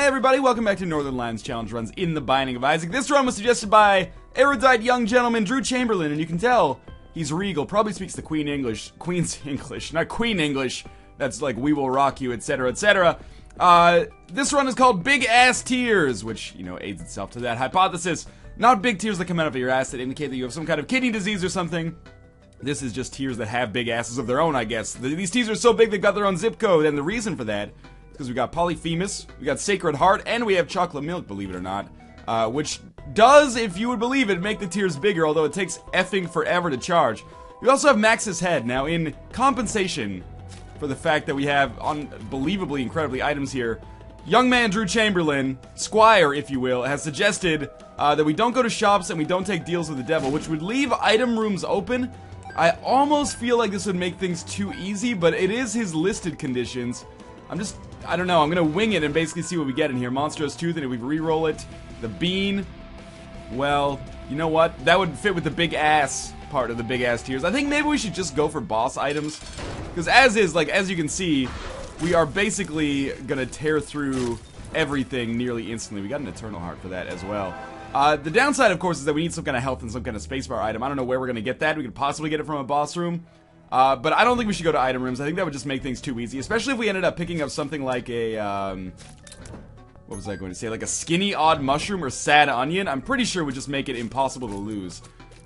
Hey everybody, welcome back to Northernlion's Challenge Runs in the Binding of Isaac. This run was suggested by erudite young gentleman Drew Chamberlain, and you can tell he's regal. Probably speaks the Queen English, Queen's English, not Queen English. That's like "We will rock you," etc., etc. Uh, this run is called Big Ass Tears, which you know aids itself to that hypothesis. Not big tears that come out of your ass that indicate that you have some kind of kidney disease or something. This is just tears that have big asses of their own, I guess. These tears are so big they've got their own zip code, and the reason for that because we got Polyphemus, we got Sacred Heart, and we have Chocolate Milk, believe it or not. Uh, which does, if you would believe it, make the tears bigger, although it takes effing forever to charge. We also have Max's Head. Now, in compensation for the fact that we have unbelievably, incredibly items here, young man Drew Chamberlain, Squire, if you will, has suggested uh, that we don't go to shops and we don't take deals with the devil, which would leave item rooms open. I almost feel like this would make things too easy, but it is his listed conditions. I'm just I don't know. I'm gonna wing it and basically see what we get in here. Monstrous Tooth, and if we re-roll it, the Bean. Well, you know what? That would fit with the big ass part of the big ass tears. I think maybe we should just go for boss items, because as is, like as you can see, we are basically gonna tear through everything nearly instantly. We got an Eternal Heart for that as well. Uh, the downside, of course, is that we need some kind of health and some kind of spacebar item. I don't know where we're gonna get that. We could possibly get it from a boss room. Uh, but I don't think we should go to item rooms. I think that would just make things too easy, especially if we ended up picking up something like a, um, what was I going to say, like a skinny odd mushroom or sad onion. I'm pretty sure would just make it impossible to lose.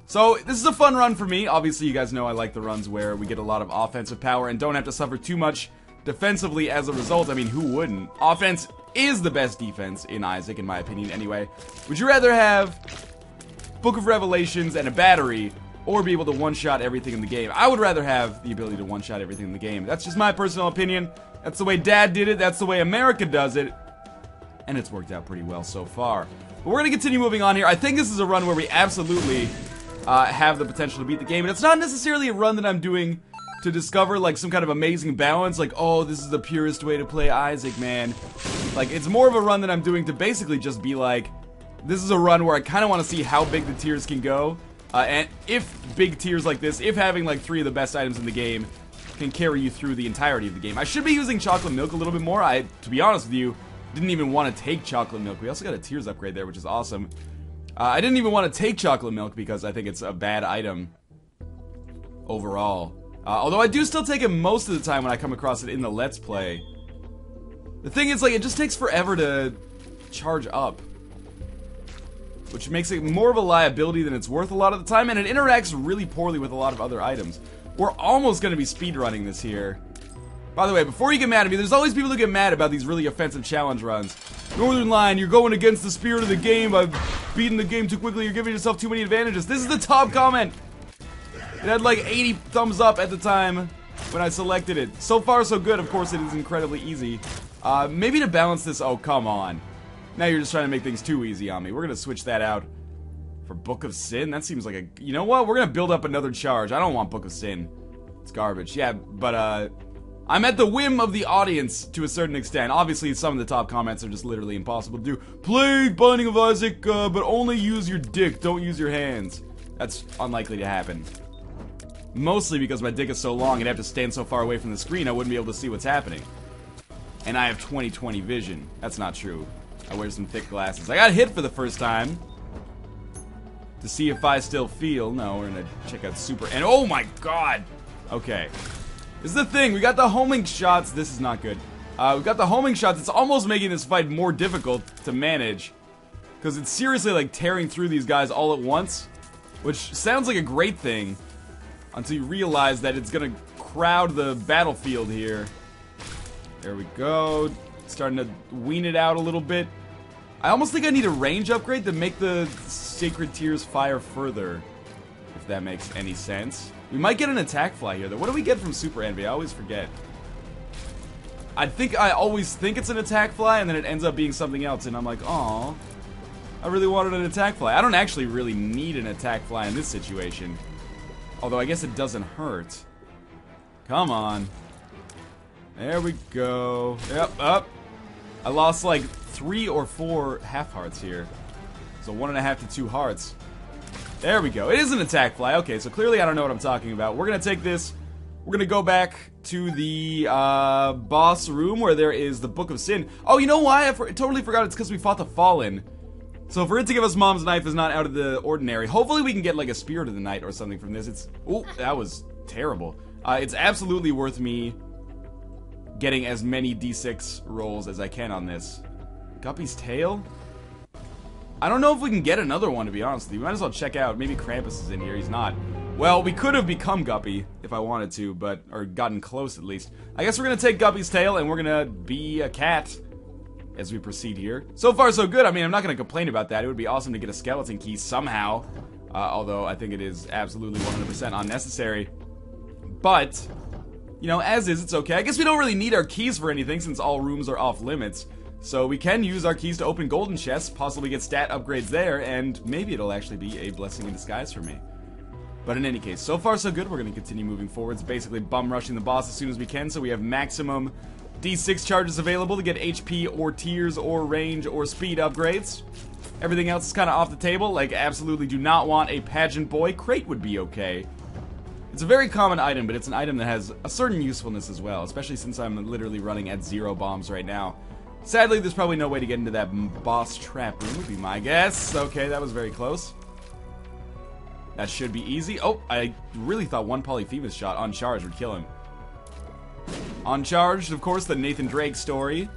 So this is a fun run for me. Obviously, you guys know I like the runs where we get a lot of offensive power and don't have to suffer too much defensively as a result. I mean, who wouldn't? Offense is the best defense in Isaac, in my opinion, anyway. Would you rather have Book of Revelations and a battery or be able to one-shot everything in the game. I would rather have the ability to one-shot everything in the game. That's just my personal opinion. That's the way Dad did it. That's the way America does it. And it's worked out pretty well so far. But we're going to continue moving on here. I think this is a run where we absolutely uh, have the potential to beat the game. And it's not necessarily a run that I'm doing to discover like some kind of amazing balance. Like, oh, this is the purest way to play Isaac, man. Like, it's more of a run that I'm doing to basically just be like, this is a run where I kind of want to see how big the tears can go uh, and if big tears like this, if having like three of the best items in the game can carry you through the entirety of the game. I should be using chocolate milk a little bit more. I, to be honest with you, didn't even want to take chocolate milk. We also got a tears upgrade there, which is awesome. Uh, I didn't even want to take chocolate milk because I think it's a bad item overall. Uh, although I do still take it most of the time when I come across it in the Let's Play. The thing is, like, it just takes forever to charge up which makes it more of a liability than it's worth a lot of the time, and it interacts really poorly with a lot of other items. We're almost going to be speedrunning this here. By the way, before you get mad at me, there's always people who get mad about these really offensive challenge runs. Northernlion, you're going against the spirit of the game by beating the game too quickly, you're giving yourself too many advantages. This is the top comment! It had like 80 thumbs up at the time when I selected it. So far, so good. Of course, it is incredibly easy. Uh, maybe to balance this, oh, come on. Now you're just trying to make things too easy on me. We're gonna switch that out for Book of Sin. That seems like a... You know what? We're gonna build up another charge. I don't want Book of Sin. It's garbage. Yeah, but, uh... I'm at the whim of the audience to a certain extent. Obviously, some of the top comments are just literally impossible to do. Play Binding of Isaac, uh, but only use your dick. Don't use your hands. That's unlikely to happen. Mostly because my dick is so long, I'd have to stand so far away from the screen, I wouldn't be able to see what's happening. And I have 20/20 vision. That's not true. I wear some thick glasses. I got hit for the first time. To see if I still feel. No, we're gonna check out Super. And oh my god! Okay. This is the thing. We got the homing shots. This is not good. Uh, we got the homing shots. It's almost making this fight more difficult to manage. Because it's seriously like tearing through these guys all at once. Which sounds like a great thing. Until you realize that it's gonna crowd the battlefield here. There we go starting to wean it out a little bit. I almost think I need a range upgrade to make the Sacred Tears fire further. If that makes any sense. We might get an attack fly here, though. What do we get from Super Envy? I always forget. I think I always think it's an attack fly, and then it ends up being something else, and I'm like, oh, I really wanted an attack fly. I don't actually really need an attack fly in this situation. Although I guess it doesn't hurt. Come on. There we go. Yep, up. I lost like three or four half hearts here. So one and a half to two hearts. There we go. It is an attack fly. Okay, so clearly I don't know what I'm talking about. We're going to take this we're gonna go back to the uh, boss room where there is the Book of Sin. Oh, you know why? I for- totally forgot. It's because we fought the Fallen. So for it to give us Mom's Knife is not out of the ordinary. Hopefully we can get like a Spirit of the Night or something from this. It's oh, that was terrible. Uh, it's absolutely worth me getting as many D6 rolls as I can on this. Guppy's tail? I don't know if we can get another one, to be honest with you. We might as well check out. Maybe Krampus is in here. He's not. Well, we could have become Guppy if I wanted to, but or gotten close at least. I guess we're gonna take Guppy's tail and we're gonna be a cat as we proceed here. So far, so good. I mean, I'm not gonna complain about that. It would be awesome to get a skeleton key somehow, uh, although I think it is absolutely 100% unnecessary. But you know, as is, it's okay. I guess we don't really need our keys for anything since all rooms are off limits. So we can use our keys to open golden chests, possibly get stat upgrades there, and maybe it'll actually be a blessing in disguise for me. But in any case, so far so good. We're going to continue moving forwards, basically bum rushing the boss as soon as we can, so we have maximum D6 charges available to get HP or tears or range or speed upgrades. Everything else is kind of off the table, like absolutely do not want a pageant boy. Crate would be okay. It's a very common item, but it's an item that has a certain usefulness as well, especially since I'm literally running at zero bombs right now. Sadly, there's probably no way to get into that boss trap room, would be my guess. Okay, that was very close. That should be easy. Oh, I really thought one Polyphemus shot on charge would kill him. Uncharged, of course, the Nathan Drake story.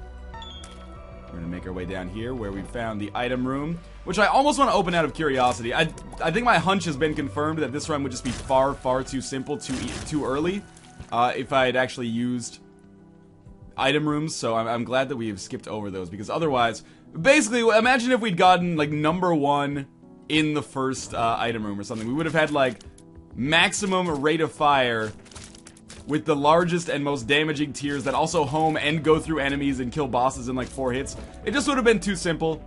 We're gonna make our way down here where we found the item room, which I almost want to open out of curiosity. I, I think my hunch has been confirmed that this run would just be far, far too simple, too too early, uh, if I had actually used item rooms. So I'm, I'm glad that we've skipped over those because otherwise, basically, imagine if we'd gotten like number one in the first uh, item room or something. We would have had like maximum rate of fire with the largest and most damaging tears that also home and go through enemies and kill bosses in like four hits. It just would have been too simple.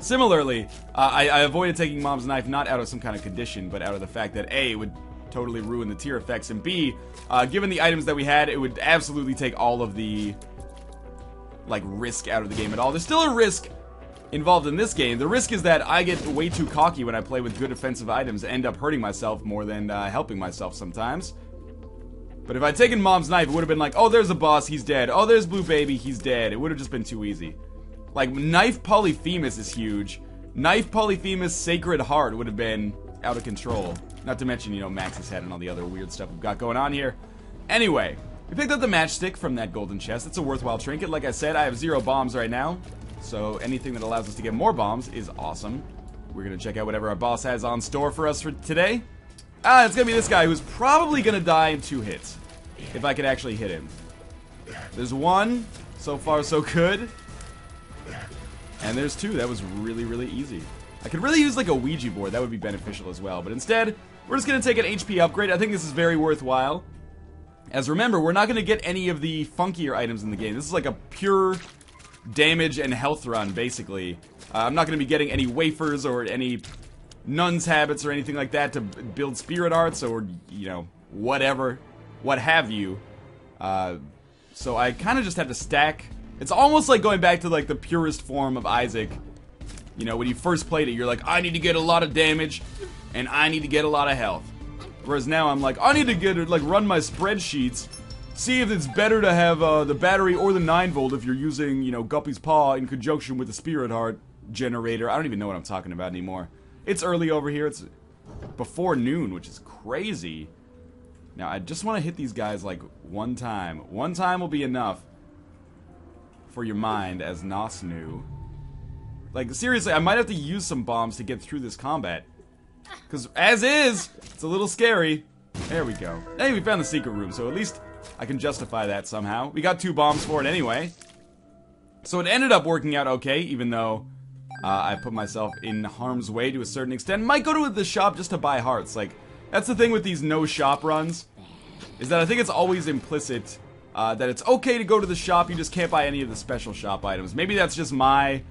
Similarly, uh, I, I, avoided taking Mom's Knife not out of some kind of condition, but out of the fact that A, would totally ruin the tear effects, and B, uh, given the items that we had, it would absolutely take all of the like risk out of the game at all. There's still a risk involved in this game. The risk is that I get way too cocky when I play with good offensive items, and end up hurting myself more than uh, helping myself sometimes. But if I'd taken Mom's knife, it would have been like, oh, there's a boss, he's dead. Oh, there's Blue Baby, he's dead. It would have just been too easy. Like, Knife Polyphemus is huge. Knife Polyphemus Sacred Heart would have been out of control. Not to mention, you know, Max's head and all the other weird stuff we've got going on here. Anyway, we picked up the matchstick from that golden chest. It's a worthwhile trinket. Like I said, I have zero bombs right now. So anything that allows us to get more bombs is awesome. We're going to check out whatever our boss has on store for us for today. Ah, it's gonna be this guy who's probably gonna die in two hits. If I could actually hit him. There's one. So far, so good. And there's two. That was really, really easy. I could really use like a Ouija board. That would be beneficial as well. But instead, we're just gonna take an HP upgrade. I think this is very worthwhile. As remember, we're not gonna get any of the funkier items in the game. This is like a pure damage and health run, basically. Uh, I'm not gonna be getting any wafers or any nun's habits or anything like that to build spirit hearts or, you know, whatever, what have you. Uh, so I kind of just have to stack. It's almost like going back to like the purest form of Isaac. You know, when you first played it, you're like, I need to get a lot of damage and I need to get a lot of health. Whereas now I'm like, I need to get like run my spreadsheets, see if it's better to have uh, the battery or the 9 volt if you're using, you know, Guppy's Paw in conjunction with the Spirit Heart generator. I don't even know what I'm talking about anymore. It's early over here. It's before noon, which is crazy. Now, I just want to hit these guys like one time. One time will be enough for your mind, as Nas knew. Like, seriously, I might have to use some bombs to get through this combat. Because, as is, it's a little scary. There we go. Hey, we found the secret room, so at least I can justify that somehow. We got two bombs for it anyway. So it ended up working out okay, even though uh, I put myself in harm's way to a certain extent. Might go to the shop just to buy hearts. Like, that's the thing with these no shop runs. Is that I think it's always implicit uh, that it's okay to go to the shop, you just can't buy any of the special shop items. Maybe that's just my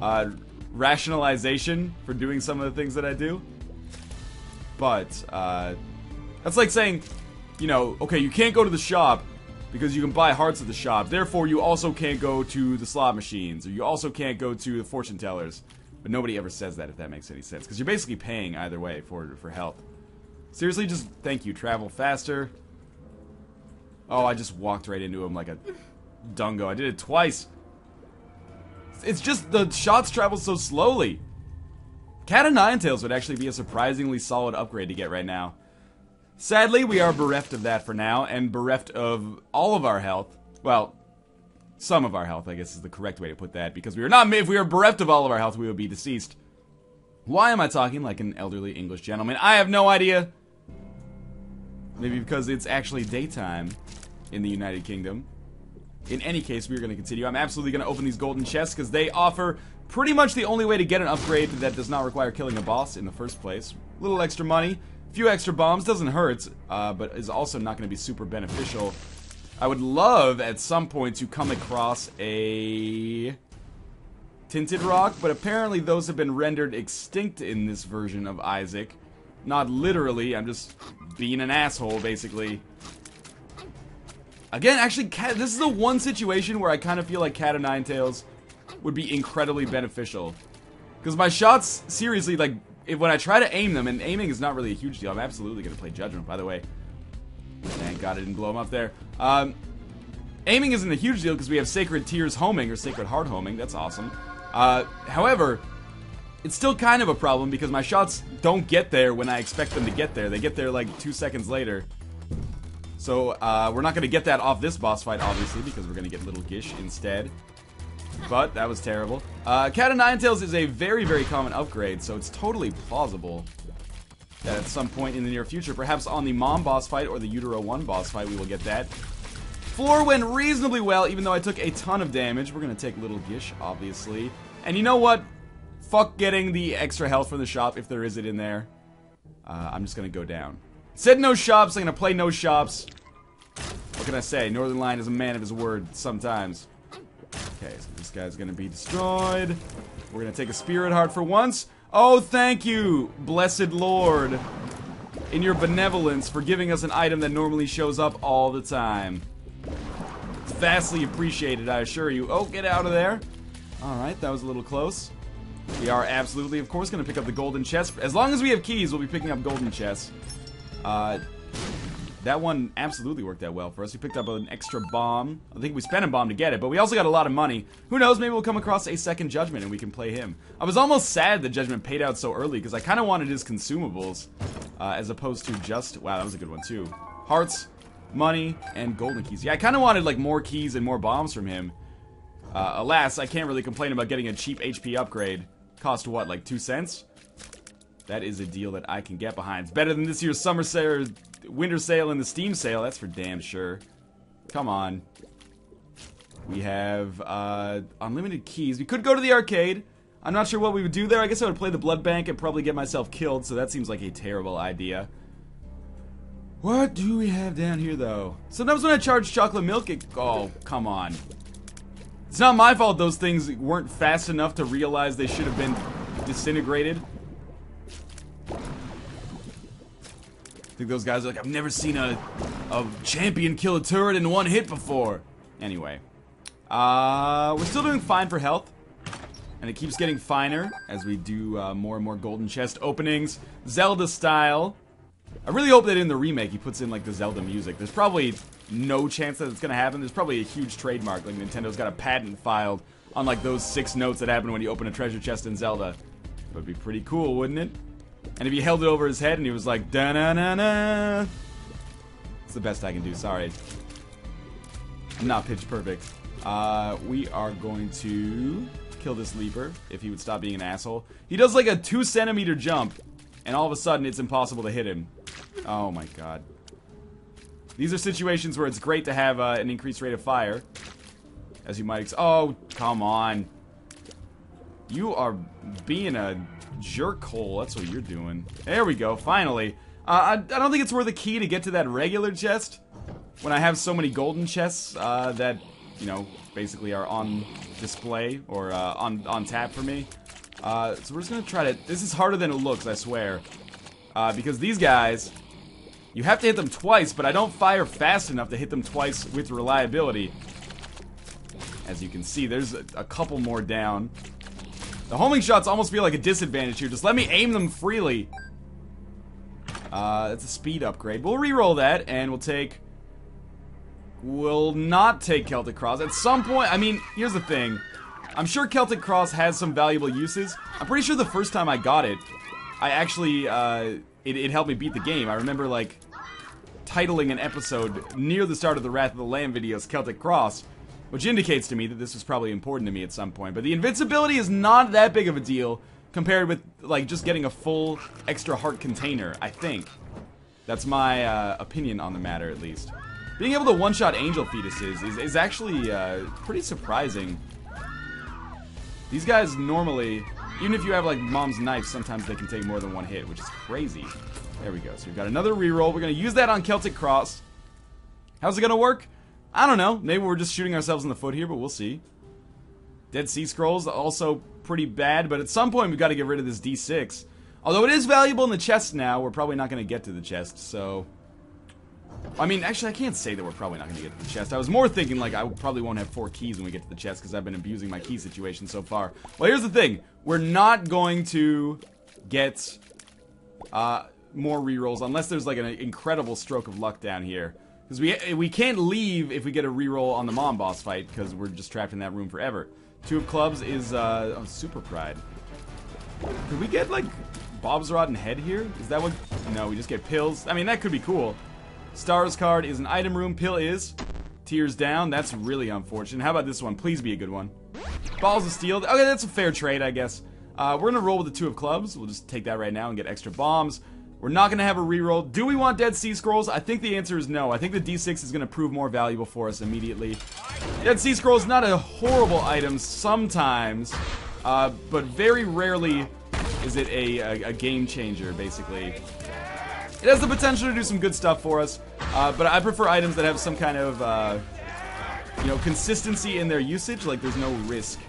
uh, rationalization for doing some of the things that I do. But, uh, that's like saying, you know, okay, you can't go to the shop because you can buy hearts at the shop. Therefore, you also can't go to the slot machines, or you also can't go to the fortune tellers. But nobody ever says that, if that makes any sense, because you're basically paying either way for for health. Seriously, just thank you. Travel faster. Oh, I just walked right into him like a dungo. I did it twice. It's just the shots travel so slowly. Cat of Nine Tails would actually be a surprisingly solid upgrade to get right now. Sadly, we are bereft of that for now, and bereft of all of our health. Well, some of our health, I guess is the correct way to put that, because we are not, if we were bereft of all of our health, we would be deceased. Why am I talking like an elderly English gentleman? I have no idea. Maybe because it's actually daytime in the United Kingdom. In any case, we're going to continue. I'm absolutely going to open these golden chests because they offer pretty much the only way to get an upgrade that does not require killing a boss in the first place. A little extra money, few extra bombs, doesn't hurt, uh, but is also not going to be super beneficial. I would love at some point to come across a tinted rock, but apparently those have been rendered extinct in this version of Isaac. Not literally, I'm just being an asshole, basically. Again, actually, Cat, this is the one situation where I kind of feel like Cat of Nine Tails would be incredibly beneficial. Because my shots, seriously, like, if, when I try to aim them, and aiming is not really a huge deal, I'm absolutely going to play Judgment, by the way. Thank God I didn't blow him up there. Um, aiming isn't a huge deal because we have Sacred Tears homing, or Sacred Heart homing, that's awesome. Uh, however, it's still kind of a problem because my shots don't get there when I expect them to get there. They get there like two seconds later. So, uh, we're not going to get that off this boss fight, obviously, because we're going to get Little Gish instead. But, that was terrible. Uh, Cat of Nine Tails is a very, very common upgrade, so it's totally plausible that at some point in the near future, perhaps on the Mom boss fight or the Utero 1 boss fight, we will get that. Floor went reasonably well, even though I took a ton of damage. We're to take Little Gish, obviously. And you know what? Fuck getting the extra health from the shop, if there is it in there. Uh, I'm just to go down. Said no shops, I'm to play no shops. What can I say? Northernlion is a man of his word, sometimes. Okay, so this guy's to be destroyed. We're to take a Spirit Heart for once. Oh, thank you, blessed Lord, in your benevolence for giving us an item that normally shows up all the time. It's vastly appreciated, I assure you. Oh, get out of there. Alright, that was a little close. We are absolutely, of course, going to pick up the golden chest. As long as we have keys, we'll be picking up golden chests. Uh, that one absolutely worked out well for us. We picked up an extra bomb. I think we spent a bomb to get it, but we also got a lot of money. Who knows, maybe we'll come across a second Judgment and we can play him. I was almost sad that Judgment paid out so early because I kind of wanted his consumables uh, as opposed to just... Wow, that was a good one too. Hearts, money, and golden keys. Yeah, I kind of wanted like more keys and more bombs from him. Uh, alas, I can't really complain about getting a cheap HP upgrade. Cost what, like two cents? That is a deal that I can get behind. It's better than this year's summer sale, winter sale, and the Steam sale. That's for damn sure. Come on. We have uh, unlimited keys. We could go to the arcade. I'm not sure what we would do there. I guess I would play the blood bank and probably get myself killed, so that seems like a terrible idea. What do we have down here, though? Sometimes when I charge chocolate milk, it... Oh, come on. It's not my fault those things weren't fast enough to realize they should have been disintegrated. Think those guys are like, I've never seen a, a champion kill a turret in one hit before. Anyway. Uh, we're still doing fine for health. And it keeps getting finer as we do uh, more and more golden chest openings. Zelda style. I really hope that in the remake he puts in like the Zelda music. There's probably no chance that it's gonna happen. There's probably a huge trademark. Like Nintendo's got a patent filed on like those six notes that happen when you open a treasure chest in Zelda. Would be pretty cool, wouldn't it? And if he held it over his head and he was like da na na na, it's the best I can do. Sorry, I'm not pitch perfect. Uh, we are going to kill this leaper if he would stop being an asshole. He does like a two centimeter jump, and all of a sudden it's impossible to hit him. Oh my god. These are situations where it's great to have uh, an increased rate of fire. As you might ex- Oh, come on. You are being a jerkhole. That's what you're doing. There we go, finally. Uh, I, I, don't think it's worth a key to get to that regular chest. When I have so many golden chests uh, that, you know, basically are on display or uh, on, on tap for me. Uh, so we're just gonna try to... This is harder than it looks, I swear. Uh, because these guys you have to hit them twice, but I don't fire fast enough to hit them twice with reliability. As you can see, there's a, a couple more down. The homing shots almost feel like a disadvantage here. Just let me aim them freely. Uh, that's a speed upgrade. We'll re-roll that, and we'll take We'll not take Celtic Cross. At some point, I mean, here's the thing. I'm sure Celtic Cross has some valuable uses. I'm pretty sure the first time I got it, I actually, uh, it, it helped me beat the game. I remember, like, titling an episode near the start of the Wrath of the Lamb videos, Celtic Cross, which indicates to me that this was probably important to me at some point. But the invincibility is not that big of a deal compared with, like, just getting a full extra heart container, I think. That's my uh, opinion on the matter, at least. Being able to one-shot angel fetuses is, is actually uh, pretty surprising. These guys normally, even if you have like mom's knife, sometimes they can take more than one hit, which is crazy. There we go. So we've got another reroll. We're going to use that on Celtic Cross. How's it going to work? I don't know. Maybe we're just shooting ourselves in the foot here, but we'll see. Dead Sea Scrolls, also pretty bad, but at some point we've got to get rid of this D6. Although it is valuable in the chest now, we're probably not going to get to the chest, so... I mean, actually, I can't say that we're probably not going to get to the chest. I was more thinking, like, I probably won't have four keys when we get to the chest because I've been abusing my key situation so far. Well, here's the thing. We're not going to get uh, more rerolls unless there's, like, an incredible stroke of luck down here. Because we, we can't leave if we get a reroll on the mom boss fight because we're just trapped in that room forever. Two of clubs is uh, oh, super pride. Could we get, like, Bob's Rotten Head here? Is that what... No, we just get pills. I mean, that could be cool. Stars card is an item room. Pill is. Tears down. That's really unfortunate. How about this one? Please be a good one. Balls of Steel. Okay, that's a fair trade, I guess. Uh, we're to roll with the Two of Clubs. We'll just take that right now and get extra bombs. We're not going to have a reroll. Do we want Dead Sea Scrolls? I think the answer is no. I think the D6 is going to prove more valuable for us immediately. Dead Sea Scrolls, not a horrible item sometimes, uh, but very rarely is it a, a, a game changer, basically. It has the potential to do some good stuff for us, uh, but I prefer items that have some kind of, uh, you know, consistency in their usage. Like, there's no risk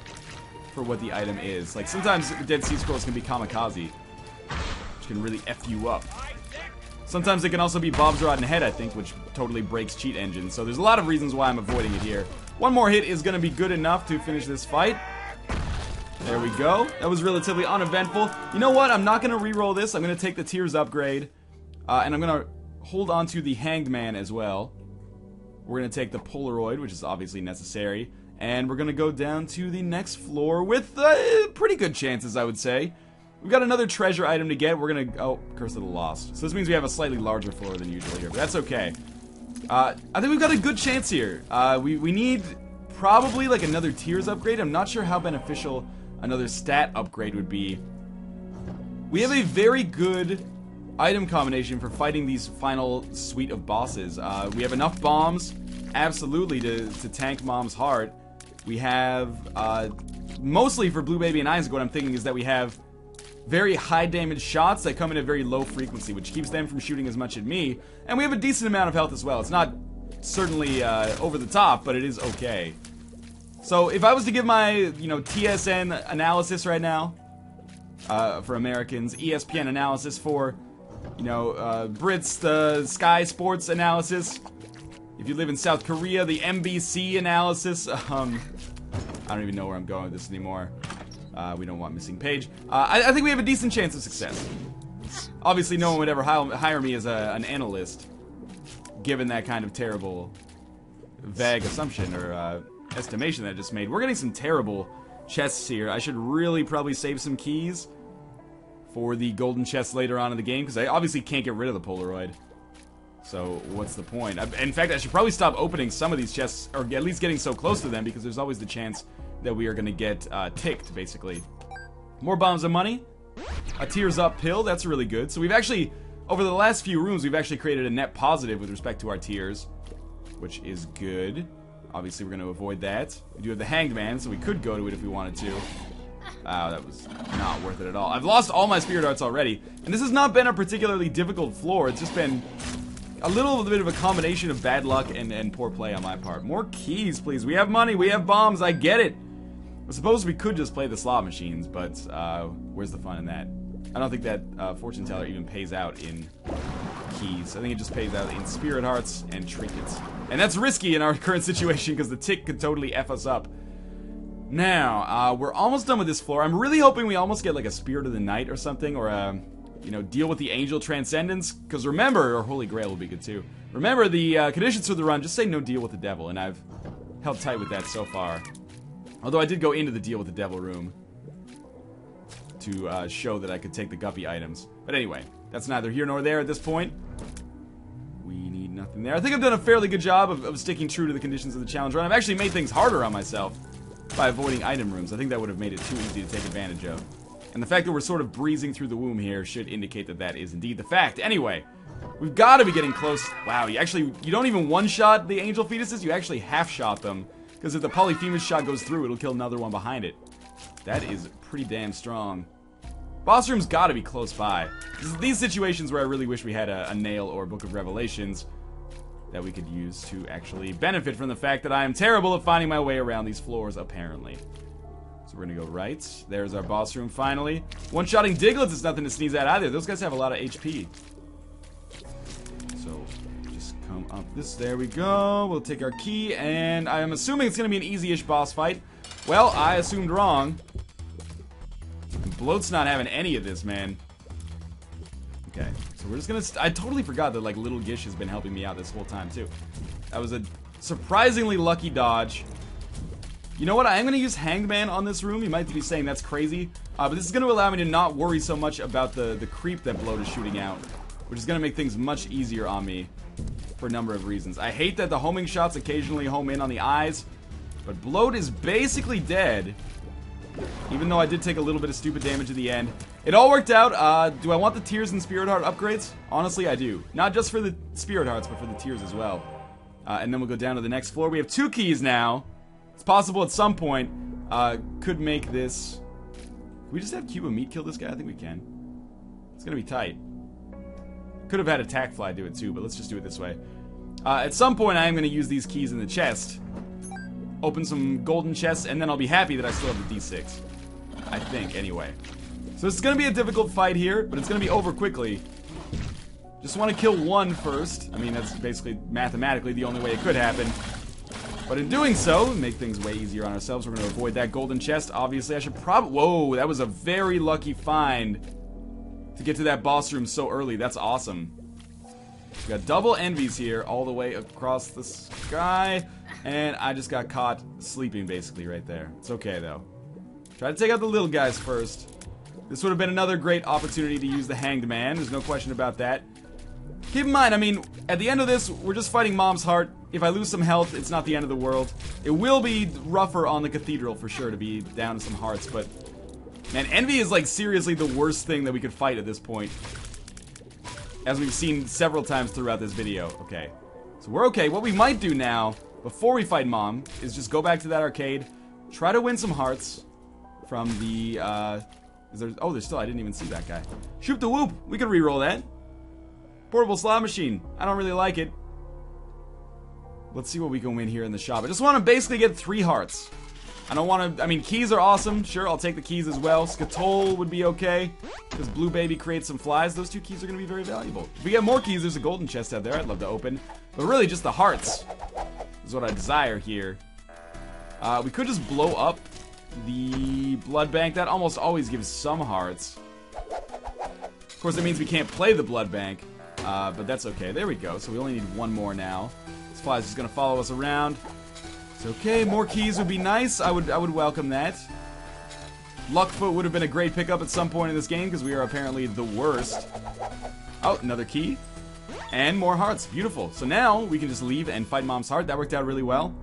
for what the item is. Like, sometimes Dead Sea Scrolls can be kamikaze, which can really F you up. Sometimes it can also be Bob's Rotten Head, I think, which totally breaks cheat engines. So there's a lot of reasons why I'm avoiding it here. One more hit is going to be good enough to finish this fight. There we go. That was relatively uneventful. You know what? I'm not going to re-roll this. I'm going to take the Tears upgrade. Uh, and I'm going to hold on to the Hanged Man as well. We're going to take the Polaroid, which is obviously necessary. And we're going to go down to the next floor with uh, pretty good chances, I would say. We've got another treasure item to get. We're to... Oh, Curse of the Lost. So this means we have a slightly larger floor than usual here, but that's okay. Uh, I think we've got a good chance here. Uh, we, we need probably like another Tears upgrade. I'm not sure how beneficial another stat upgrade would be. We have a very good item combination for fighting these final suite of bosses. Uh, we have enough bombs, absolutely, to, to tank Mom's heart. We have, uh, mostly for Blue Baby and Isaac, what I'm thinking is that we have very high damage shots that come in a very low frequency, which keeps them from shooting as much at me. And we have a decent amount of health as well. It's not certainly uh, over the top, but it is okay. So if I was to give my, you know, TSN analysis right now, uh, for Americans, ESPN analysis for you know, uh, Brits, the Sky Sports analysis. If you live in South Korea, the MBC analysis. Um, I don't even know where I'm going with this anymore. Uh, we don't want missing page. Uh, I, I, think we have a decent chance of success. Obviously, no one would ever hire me as a, an analyst, given that kind of terrible, vague assumption or uh, estimation that I just made. We're getting some terrible chests here. I should really probably save some keys for the golden chest later on in the game, because I obviously can't get rid of the Polaroid. So, what's the point? In fact, I should probably stop opening some of these chests, or at least getting so close to them, because there's always the chance that we are going to get uh, ticked, basically. More bombs of money. A tears up pill, that's really good. So we've actually, over the last few rooms, we've actually created a net positive with respect to our tears, which is good. Obviously, we're going to avoid that. We do have the Hanged Man, so we could go to it if we wanted to. Oh, that was not worth it at all. I've lost all my spirit hearts already. And this has not been a particularly difficult floor. It's just been a little bit of a combination of bad luck and, and poor play on my part. More keys, please. We have money. We have bombs. I get it. I suppose we could just play the slot machines, but uh, where's the fun in that? I don't think that uh, fortune teller even pays out in keys. I think it just pays out in spirit hearts and trinkets. And that's risky in our current situation because the tick could totally F us up. Now, uh, we're almost done with this floor. I'm really hoping we almost get like a Spirit of the Night or something, or a, you know, deal with the Angel Transcendence. Because remember, or Holy Grail will be good too. Remember, the uh, conditions for the run, just say no deal with the devil, and I've held tight with that so far. Although I did go into the deal with the devil room to uh, show that I could take the guppy items. But anyway, that's neither here nor there at this point. We need nothing there. I think I've done a fairly good job of, of sticking true to the conditions of the challenge run. I've actually made things harder on myself by avoiding item rooms. I think that would have made it too easy to take advantage of. And the fact that we're sort of breezing through the womb here should indicate that that is indeed the fact. Anyway, we've got to be getting close. Wow, you actually, you don't even one-shot the angel fetuses, you actually half-shot them. Because if the Polyphemus shot goes through, it'll kill another one behind it. That is pretty damn strong. Boss room's got to be close by. These situations where I really wish we had a, a nail or a Book of Revelations that we could use to actually benefit from the fact that I am terrible at finding my way around these floors, apparently. So we're gonna go right. There's our boss room, finally. One-shotting Digletts is nothing to sneeze at either. Those guys have a lot of HP. Come up this. There we go. We'll take our key, and I'm assuming it's gonna be an easy-ish boss fight. Well, I assumed wrong. Bloat's not having any of this, man. Okay, so we're just gonna... I totally forgot that, like, Little Gish has been helping me out this whole time, too. That was a surprisingly lucky dodge. You know what? I am going to use Hangman on this room. You might be saying that's crazy. Uh, but this is going to allow me to not worry so much about the, the creep that Bloat is shooting out. Which is going to make things much easier on me. For a number of reasons. I hate that the homing shots occasionally home in on the eyes. But Bloat is basically dead. Even though I did take a little bit of stupid damage at the end. It all worked out. Uh, do I want the Tears and Spirit Heart upgrades? Honestly, I do. Not just for the Spirit Hearts, but for the Tears as well. Uh, and then we'll go down to the next floor. We have two keys now. It's possible at some point, uh, could make this... Can we just have Cube of Meat kill this guy? I think we can. It's gonna be tight. Could have had Attack Fly do it too, but let's just do it this way. Uh, at some point, I am gonna use these keys in the chest open some golden chests, and then I'll be happy that I still have the D6. I think, anyway. So it's gonna be a difficult fight here, but it's gonna be over quickly. Just want to kill one first. I mean, that's basically mathematically the only way it could happen. But in doing so, make things way easier on ourselves. We're going to avoid that golden chest. Obviously, I should probably... Whoa, that was a very lucky find to get to that boss room so early. That's awesome. We got double envies here all the way across the sky. And I just got caught sleeping basically right there. It's okay though. Try to take out the little guys first. This would have been another great opportunity to use the Hanged Man. There's no question about that. Keep in mind, I mean, at the end of this, we're just fighting Mom's heart. If I lose some health, it's not the end of the world. It will be rougher on the Cathedral for sure to be down some hearts, but... Man, Envy is like seriously the worst thing that we could fight at this point. As we've seen several times throughout this video. Okay. So we're okay. What we might do now before we fight Mom, is just go back to that arcade, try to win some hearts from the, uh, is there, oh, there's still, I didn't even see that guy. Shoot the whoop, we could re-roll that. Portable slot machine, I don't really like it. Let's see what we can win here in the shop. I just want to basically get three hearts. I don't want to, I mean, keys are awesome. Sure, I'll take the keys as well. Skatole would be okay, because Blue Baby creates some flies. Those two keys are going to be very valuable. If we get more keys, there's a golden chest out there I'd love to open. But really, just the hearts is what I desire here. Uh, we could just blow up the blood bank. That almost always gives some hearts. Of course, that means we can't play the blood bank, uh, but that's okay. There we go. So we only need one more now. This fly's just gonna follow us around. Okay. More keys would be nice. I would I would welcome that. Lucky Foot would have been a great pickup at some point in this game because we are apparently the worst. Oh, another key. And more hearts. Beautiful. So now we can just leave and fight Mom's heart. That worked out really well.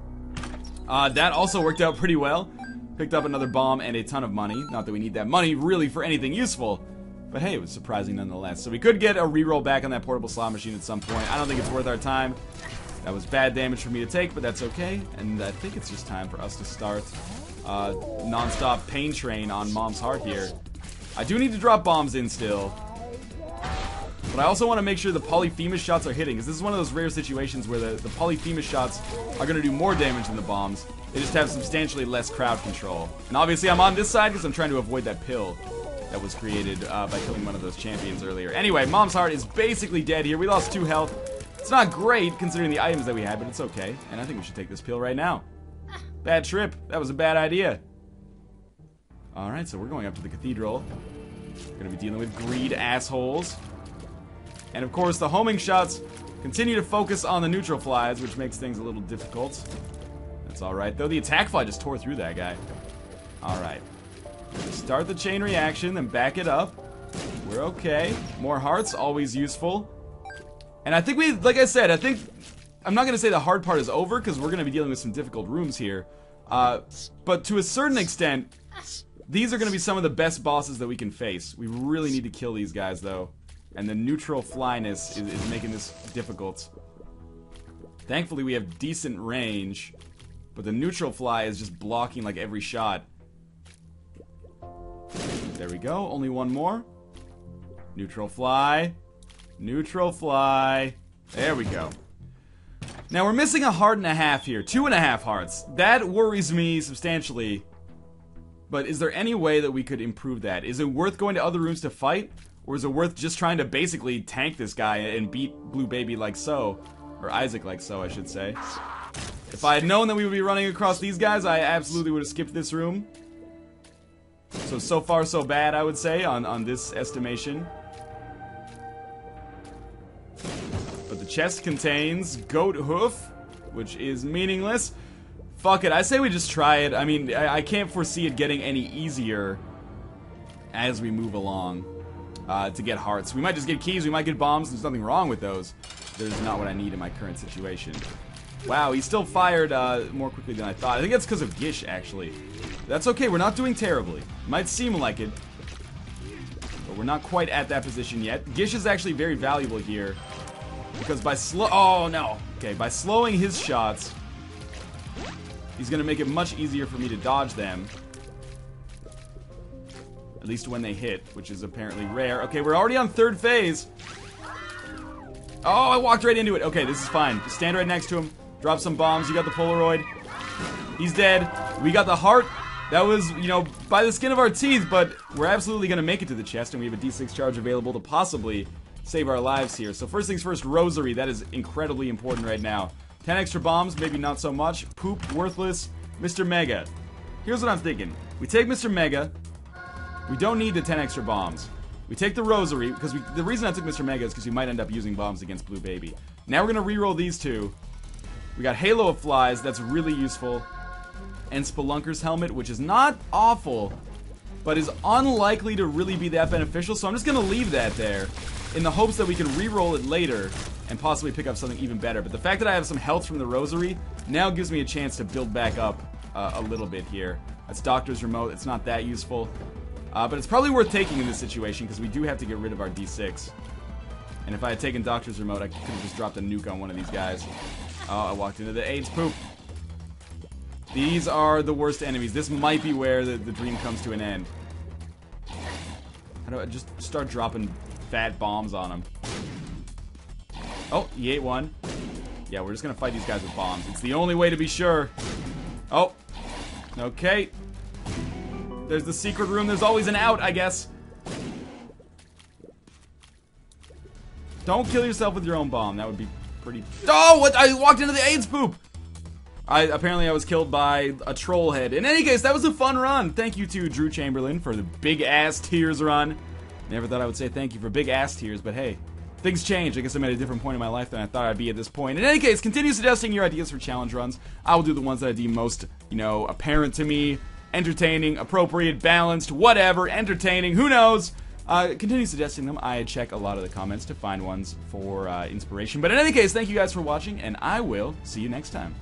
Uh, that also worked out pretty well. Picked up another bomb and a ton of money. Not that we need that money really for anything useful. But hey, it was surprising nonetheless. So we could get a reroll back on that portable slot machine at some point. I don't think it's worth our time. That was bad damage for me to take, but that's okay. And I think it's just time for us to start uh, non-stop pain train on Mom's heart here. I do need to drop bombs in still. But I also want to make sure the Polyphemus shots are hitting, because this is one of those rare situations where the, the Polyphemus shots are going to do more damage than the bombs. They just have substantially less crowd control. And obviously I'm on this side because I'm trying to avoid that pill that was created uh, by killing one of those champions earlier. Anyway, Mom's Heart is basically dead here. We lost two health. It's not great considering the items that we had, but it's okay. And I think we should take this pill right now. Bad trip. That was a bad idea. Alright, so we're going up to the cathedral. We're Gonna be dealing with greed assholes. And of course, the homing shots continue to focus on the neutral flies, which makes things a little difficult. That's alright, though. The attack fly just tore through that guy. Alright. Start the chain reaction, then back it up. We're okay. More hearts, always useful. And I think we, like I said, I think, I'm not to say the hard part is over, because we're to be dealing with some difficult rooms here. Uh, but to a certain extent, these are to be some of the best bosses that we can face. We really need to kill these guys, though. And the neutral flyness is, is making this difficult. Thankfully, we have decent range. But the neutral fly is just blocking like every shot. There we go. Only one more. Neutral fly. Neutral fly. There we go. Now we're missing a heart and a half here. Two and a half hearts. That worries me substantially. But is there any way that we could improve that? Is it worth going to other rooms to fight? Or is it worth just trying to basically tank this guy and beat Blue Baby like so? Or Isaac like so, I should say. If I had known that we would be running across these guys, I absolutely would have skipped this room. So, so far so bad, I would say, on, on this estimation. Chest contains goat hoof, which is meaningless. Fuck it, I say we just try it. I mean, I, I can't foresee it getting any easier as we move along uh, to get hearts. We might just get keys, we might get bombs, there's nothing wrong with those. There's not what I need in my current situation. Wow, he still fired uh, more quickly than I thought. I think that's because of Gish, actually. That's okay, we're not doing terribly. Might seem like it, but we're not quite at that position yet. Gish is actually very valuable here, because by slow- Oh, no. Okay, by slowing his shots, he's going to make it much easier for me to dodge them. At least when they hit, which is apparently rare. Okay, we're already on third phase. Oh, I walked right into it. Okay, this is fine. Just stand right next to him. Drop some bombs. You got the Polaroid. He's dead. We got the heart. That was, you know, by the skin of our teeth, but we're absolutely going to make it to the chest, and we have a D6 charge available to possibly save our lives here. So first things first, Rosary. That is incredibly important right now. 10 extra bombs, maybe not so much. Poop, worthless. Mr. Mega. Here's what I'm thinking. We take Mr. Mega. We don't need the 10 extra bombs. We take the Rosary, because the reason I took Mr. Mega is because we might end up using bombs against Blue Baby. Now we're going to re-roll these two. We got Halo of Flies, that's really useful. And Spelunker's Helmet, which is not awful, but is unlikely to really be that beneficial, so I'm just going to leave that there in the hopes that we can re-roll it later and possibly pick up something even better. But the fact that I have some health from the Rosary now gives me a chance to build back up uh, a little bit here. That's Doctor's Remote, it's not that useful. Uh, but it's probably worth taking in this situation because we do have to get rid of our D6. And if I had taken Doctor's Remote, I could have just dropped a nuke on one of these guys. Oh, I walked into the AIDS poop. These are the worst enemies. This might be where the, the dream comes to an end. How do I just start dropping fat bombs on them? Oh, he ate one. Yeah, we're just gonna fight these guys with bombs. It's the only way to be sure. Oh. Okay. There's the secret room. There's always an out, I guess. Don't kill yourself with your own bomb. That would be pretty... Oh, what? I walked into the AIDS poop! I Apparently I was killed by a troll head. In any case, that was a fun run. Thank you to Drew Chamberlain for the big-ass tears run. Never thought I would say thank you for big-ass tears, but hey, things change. I guess I'm at a different point in my life than I thought I'd be at this point. In any case, continue suggesting your ideas for challenge runs. I will do the ones that I deem most, you know, apparent to me, entertaining, appropriate, balanced, whatever, entertaining, who knows? Uh, continue suggesting them. I check a lot of the comments to find ones for uh, inspiration. But in any case, thank you guys for watching, and I will see you next time.